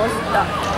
螺丝的。